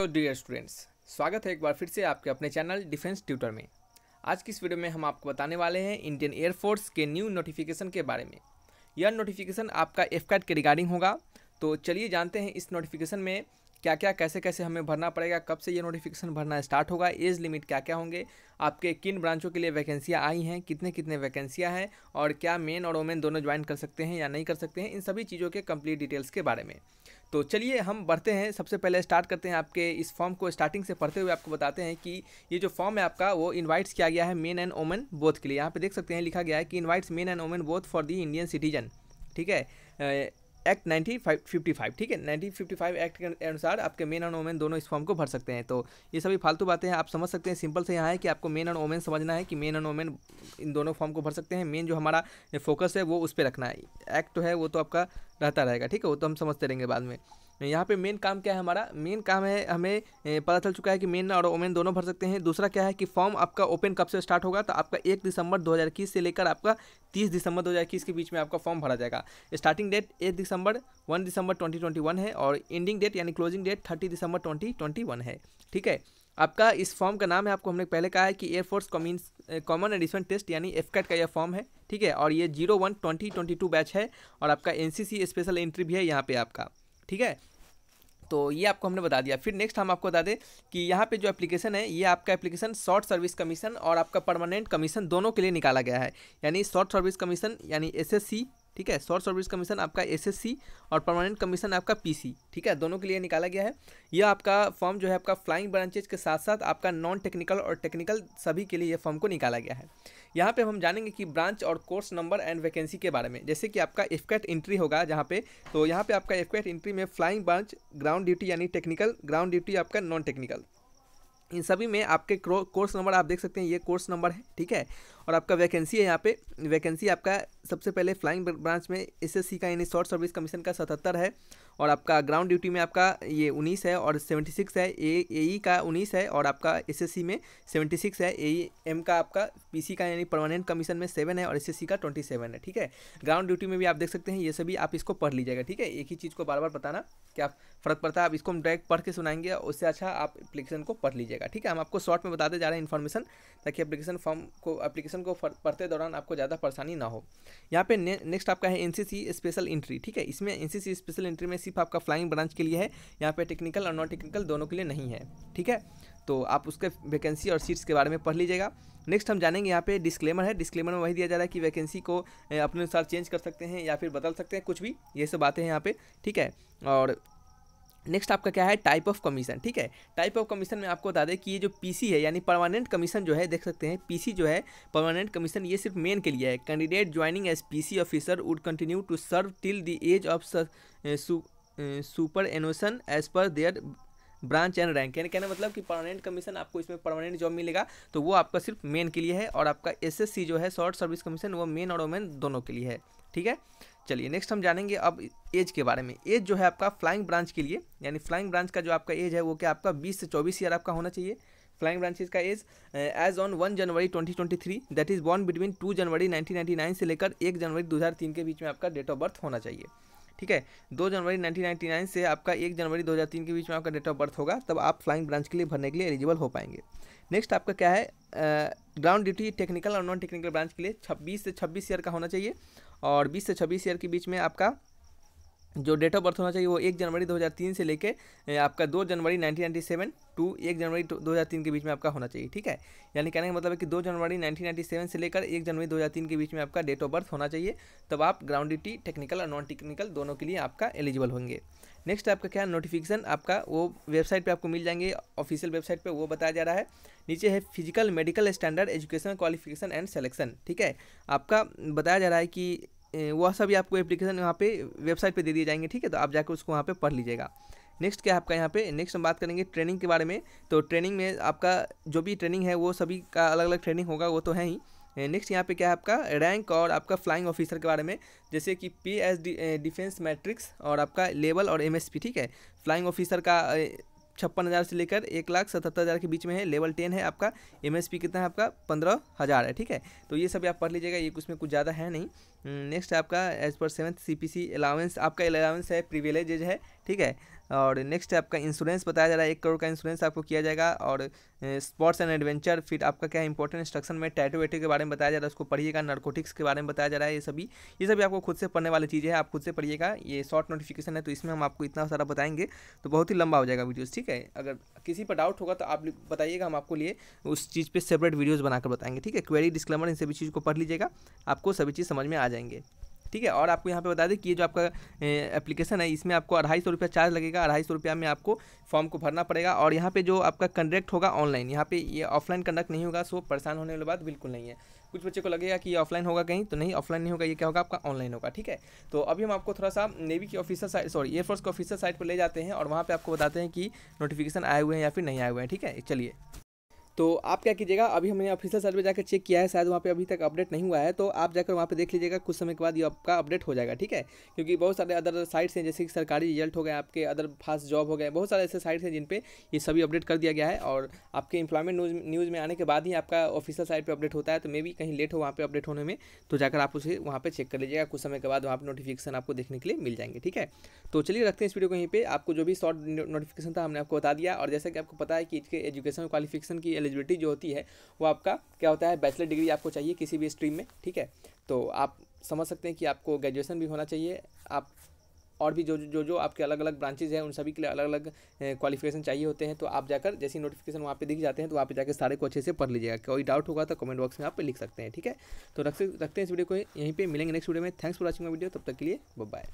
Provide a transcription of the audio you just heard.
Hello dear students, स्वागत है एक बार फिर से आपके अपने चैनल डिफेंस ट्यूटर में। आज की इस वीडियो में हम आपको बताने वाले हैं इंडियन एयरफोर्स के न्यू नोटिफिकेशन के बारे में। यह नोटिफिकेशन आपका एफ़ के रिगार्डिंग होगा तो चलिए जानते हैं इस नोटिफिकेशन में क्या क्या कैसे कैसे हमें भरना पड़ेगा, कब से ये नोटिफिकेशन भरना स्टार्ट होगा एज लिमिट क्या क्या होंगे, आपके किन ब्रांचों के लिए वैकेंसियाँ आई हैं कितने कितने वैकेंसियाँ हैं और क्या मेन और वोमेन दोनों ज्वाइन कर सकते हैं या नहीं कर सकते हैं, इन सभी चीज़ों के कंप्लीट डिटेल्स के बारे में। तो चलिए हम बढ़ते हैं, सबसे पहले स्टार्ट करते हैं आपके इस फॉर्म को स्टार्टिंग से पढ़ते हुए आपको बताते हैं कि ये जो फॉर्म है आपका वो इन्वाइट्स किया गया है मेन एंड वोमेन बोथ के लिए। यहाँ पे देख सकते हैं, लिखा गया है कि invites men and women both for the Indian citizen ठीक है? एक्ट नाइनटीन फिफ्टी फाइव, ठीक है? नाइनटीन फिफ्टी फाइव एक्ट के अनुसार आपके मेन एंड वोमेन दोनों इस फॉर्म को भर सकते हैं। तो ये सभी फालतू बातें हैं, आप समझ सकते हैं। सिंपल से यहाँ है कि आपको मेन एंड वोमेन समझना है कि मेन एंड वोमेन इन दोनों फॉर्म को भर सकते हैं। मेन जो हमारा फोकस है वो उस पर रखना है। एक्ट तो है, वो तो आपका रहता रहेगा, ठीक है? वो तो हम समझते रहेंगे बाद में। यहाँ पे मेन काम क्या है हमारा? मेन काम है, हमें पता चल चुका है कि मेन और ओमेन दोनों भर सकते हैं। दूसरा क्या है कि फॉर्म आपका ओपन कब से स्टार्ट होगा? तो आपका एक दिसंबर 2021 से लेकर आपका 30 दिसंबर 2021 के बीच में आपका फॉर्म भरा जाएगा। स्टार्टिंग डेट एक दिसंबर वन दिसंबर 2021 है और एंडिंग डेट यानी क्लोजिंग डेट थर्टी दिसंबर ट्वेंटी है। ठीक है? आपका इस फॉर्म का नाम है, आपको हमने पहले कहा है कि air force common admission test यानी एफ़ का यह फॉर्म है। ठीक है? और ये zero one twenty twenty two batch है और आपका एनसीसी स्पेशल एंट्री भी है यहाँ पे आपका। ठीक है? तो ये आपको हमने बता दिया। फिर नेक्स्ट हम आपको बता दें कि यहाँ पे जो एप्लीकेशन है, ये आपका एप्लीकेशन शॉर्ट सर्विस कमीशन और आपका परमानेंट कमीशन दोनों के लिए निकाला गया है। यानी शॉर्ट सर्विस कमीशन यानी एसएससी ठीक है? शॉर्ट सर्विस कमीशन आपका एसएससी और परमानेंट कमीशन आपका पीसी ठीक है? दोनों के लिए निकाला गया है। यह आपका फॉर्म जो है, आपका फ्लाइंग ब्रांचेज के साथ साथ आपका नॉन टेक्निकल और टेक्निकल सभी के लिए यह फॉर्म को निकाला गया है। यहाँ पे हम जानेंगे कि ब्रांच और कोर्स नंबर एंड वैकेंसी के बारे में। जैसे कि आपका एफकेट इंट्री होगा जहाँ पे तो यहाँ पे आपका एफकेट इंट्री में फ्लाइंग ब्रांच ग्राउंड ड्यूटी यानी टेक्निकल ग्राउंड ड्यूटी आपका नॉन टेक्निकल इन सभी में आपके कोर्स नंबर आप देख सकते हैं, ये कोर्स नंबर है, ठीक है? और आपका वैकेंसी है यहाँ पे। वैकेंसी आपका सबसे पहले फ्लाइंग ब्रांच में एसएससी का, यानी शॉर्ट सर्विस कमीशन का सतहत्तर है। और आपका ग्राउंड ड्यूटी में आपका ये उन्नीस है और सेवेंटी सिक्स है ए ई का उन्नीस है और आपका एसएससी में सेवेंटी सिक्स है ए एम का आपका पीसी का यानी परमानेंट कमीशन में सेवन है और एसएससी का ट्वेंटी सेवन है, ठीक है? ग्राउंड ड्यूटी में भी आप देख सकते हैं, ये सभी आप इसको पढ़ लीजिएगा, ठीक है? एक ही चीज़ को बार बार बताना क्या फ़र्क पड़ता है, आप इसको हम डायरेक्ट पढ़ के सुनाएँगे उससे अच्छा आप एप्लीकेशन को पढ़ लीजिएगा, ठीक है? हम आपको शॉर्ट में बताते जा रहे हैं इन्फॉर्मेशन ताकि एप्लीकेशन फॉर्म को एप्लीकेशन को पढ़ते दौरान आपको ज़्यादा परेशानी ना हो। यहाँ पे नेक्स्ट आपका है एनसीसी स्पेशल एंट्री ठीक है? इसमें एनसीसी स्पेशल एंट्री में सिर्फ़ आपका फ्लाइंग ब्रांच के लिए है, यहाँ पे टेक्निकल और नॉन टेक्निकल दोनों के लिए नहीं है, ठीक है? तो आप उसके वैकेंसी और सीट्स के बारे में पढ़ लीजिएगा। नेक्स्ट हम जानेंगे यहाँ पे डिस्क्लेमर है। डिस्क्लेमर में वही दिया जा रहा है कि वैकेंसी को अपने अनुसार चेंज कर सकते हैं या फिर बदल सकते हैं, कुछ भी, ये सब बातें हैं यहाँ पे, ठीक है? और नेक्स्ट आपका क्या है? टाइप ऑफ़ कमीशन ठीक है? टाइप ऑफ़ कमीशन में आपको बता दें कि ये जो पीसी है, यानी परमानेंट कमीशन जो है, देख सकते हैं पीसी जो है परमानेंट कमीशन ये सिर्फ़ मेन के लिए है। Candidate joining as PC officer would continue to serve till the age of superannuation as per their branch and rank यानी कहना मतलब कि परमानेंट कमीशन आपको इसमें परमानेंट जॉब मिलेगा तो वो आपका सिर्फ़ मेन के लिए है और आपका एसएससी जो है शॉर्ट सर्विस कमीशन वो मेन और वोमेन दोनों के लिए है। ठीक है? चलिए नेक्स्ट हम जानेंगे अब एज के बारे में। एज जो है आपका फ्लाइंग ब्रांच के लिए, यानी फ्लाइंग ब्रांच का जो आपका एज है, वो क्या आपका 20 से 24 ईयर आपका होना चाहिए। फ्लाइंग ब्रांचेज का age age on one January 2023 that is born between two January 1999 से लेकर एक जनवरी 2003 के बीच में आपका डेट ऑफ़ बर्थ होना चाहिए। ठीक है? दो जनवरी 1999 से आपका एक जनवरी 2003 के बीच में आपका डेट ऑफ़ बर्थ होगा, तब आप फ्लाइंग ब्रांच के लिए भरने के लिए एलिजिबल हो पाएँगे। नेक्स्ट आपका क्या है? ग्राउंड ड्यूटी टेक्निकल और नॉन टेक्निकल ब्रांच के लिए छब्बीस से छब्बीस ईयर का होना चाहिए और बीस से छब्बीस ईयर के बीच में आपका जो डेट ऑफ़ बर्थ होना चाहिए वो एक जनवरी 2003 से लेके आपका दो जनवरी 1997 टू एक जनवरी 2003 के बीच में आपका होना चाहिए, ठीक है? यानी कहने का मतलब है कि दो जनवरी 1997 से लेकर एक जनवरी 2003 के बीच में आपका डेट ऑफ़ बर्थ होना चाहिए, तब आप ग्राउंड ड्यूटी टेक्निकल और नॉन टेक्निकल दोनों के लिए आपका एलिजिबल होंगे। नेक्स्ट आपका क्या नोटिफिकेशन आपका वो वेबसाइट पर आपको मिल जाएँगे ऑफिशियल वेबसाइट पर वो बताया जा रहा है। नीचे है physical medical standard education qualification and selection ठीक है? आपका बताया जा रहा है कि वह सभी आपको एप्लीकेशन वहाँ पे वेबसाइट पे दे दिए जाएँगे, ठीक है? तो आप जाकर उसको वहाँ पे पढ़ लीजिएगा। नेक्स्ट क्या आपका यहाँ पे? नेक्स्ट हम बात करेंगे ट्रेनिंग के बारे में। तो ट्रेनिंग में आपका जो भी ट्रेनिंग है, वो सभी का अलग अलग ट्रेनिंग होगा, वो तो है ही। नेक्स्ट यहाँ पे क्या है आपका? रैंक और आपका फ्लाइंग ऑफिसर के बारे में। जैसे कि पी एस डिफेंस मैट्रिक्स और आपका लेवल और एमएसपी ठीक है? फ्लाइंग ऑफिसर का छप्पन हज़ार से लेकर एक लाख सतहत्तर हज़ार के बीच में है। लेवल टेन है आपका। एमएसपी कितना है आपका? पंद्रह हज़ार है, ठीक है? तो ये सभी आप पढ़ लीजिएगा, ये उसमें कुछ ज़्यादा है नहीं। नेक्स्ट आपका as per seventh C P C allowance आपका अलाउंस है प्रिविलेजेज है, ठीक है? और नेक्स्ट आपका इंश्योरेंस बताया जा रहा है, एक करोड़ का इंश्योरेंस आपको किया जाएगा, और स्पोर्ट्स एंड एडवेंचर फिर आपका क्या इंपॉर्टेंट इंस्ट्रक्शन में टैटो वेटो के बारे में बताया जा रहा है, उसको पढ़िएगा नार्कोटिक्स के बारे में बताया जा रहा है, ये सभी ये सभी आपको खुद से पढ़ने वाली चीज़ें हैं, आप खुद से पढ़िएगा, ये शॉर्ट नोटिफिकेशन है तो इसमें हम आपको इतना सारा बताएँगे तो बहुत ही लंबा हो जाएगा वीडियोज़ ठीक है? अगर किसी पर डाउट होगा तो आप बताइएगा, हम आपको लिए उस चीज़ पर सेपरेट वीडियोज़ बनाकर बताएँगे, ठीक है? क्वेरी डिस्क्लेमर इन सभी चीज़ को पढ़ लीजिएगा, आपको सभी चीज़ समझ में आ जाएँगे। ठीक है, और आपको यहाँ पे बता दें कि ये जो आपका एप्लीकेशन है, इसमें आपको अढ़ाई सौ रुपया चार्ज लगेगा। अढ़ाई सौ रुपया में आपको फॉर्म को भरना पड़ेगा और यहाँ पे जो आपका कंडक्ट होगा ऑनलाइन यहाँ पे ये ऑफलाइन कंडक्ट नहीं होगा, सो परेशान होने वाली बात बिल्कुल नहीं है। कुछ बच्चे को लगेगा कि ये ऑफलाइन होगा कहीं तो नहीं ऑफलाइन नहीं होगा, ये क्या होगा, आपका ऑनलाइन होगा, ठीक है? तो अभी हम आपको थोड़ा सा नेवी की officer side sorry air force के ऑफिसर साइड पर ले जाते हैं और वहाँ पर आपको बताते हैं कि नोटिफिकेशन आए हुए हैं या फिर नहीं आए हुए हैं, ठीक है? चलिए। तो आप क्या कीजिएगा, अभी हमने ऑफिशियल साइट पर जाकर चेक किया है, शायद वहाँ पे अभी तक अपडेट नहीं हुआ है तो आप जाकर वहाँ पे देख लीजिएगा, कुछ समय के बाद ये आपका अपडेट हो जाएगा, ठीक है? क्योंकि बहुत सारे अदर साइट्स हैं, जैसे कि सरकारी रिज़ल्ट हो गए आपके अदर फास्ट जॉब हो गए, बहुत सारे ऐसे साइट्स हैं जिन पे ये सभी अपडेट कर दिया गया है और आपके इंप्लॉयमेंट न्यूज़ न्यूज़ में आने के बाद ही आपका ऑफिशियल साइट पर अपडेट होता है तो मे भी कहीं लेट हो वहाँ पर अपडेट होने में तो जाकर आप उसे वहाँ पर चेक कर लीजिएगा, कुछ समय के बाद वहाँ पर नोटिफिकेशन आपको देखने के लिए मिल जाएँगे, ठीक है? तो चलिए रखते हैं इस वीडियो को यहीं पर आपको जो भी शॉर्ट नोटिफिकेशन था, हमने आपको बता दिया, और जैसा कि आपको पता है कि इसके एजुकेशन क्वालिफिकेशन की एलिजिबिलिटी जो होती है, वो आपका क्या होता है बैचलर डिग्री आपको चाहिए किसी भी स्ट्रीम में, ठीक है? तो आप समझ सकते हैं कि आपको ग्रेजुएशन भी होना चाहिए। आप और भी जो जो जो आपके अलग अलग ब्रांचेज हैं, उन सभी के लिए अलग अलग क्वालिफिकेशन चाहिए होते हैं तो आप जाकर जैसी नोटिफिकेशन वहाँ पे दिख जाते हैं तो वहाँ पे जाकर सारे को अच्छे से पढ़ लीजिएगा। कोई डाउट होगा तो कमेंट बॉक्स में आप लिख सकते हैं, ठीक है? तो रख, रखते हैं इस वीडियो को, यहीं पे मिलेंगे नेक्स्ट वीडियो में। Thanks for watching my video तब तक के लिए बाय